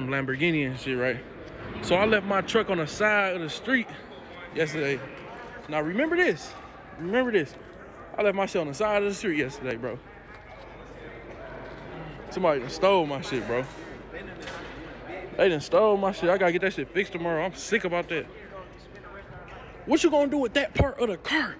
from Lamborghini and shit, right? So I left my truck on the side of the street yesterday. Now remember this. Remember this. I left my shit on the side of the street yesterday, bro. Somebody stole my shit, bro. They done stole my shit. I gotta get that shit fixed tomorrow. I'm sick about that. What you gonna do with that part of the car?